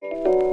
you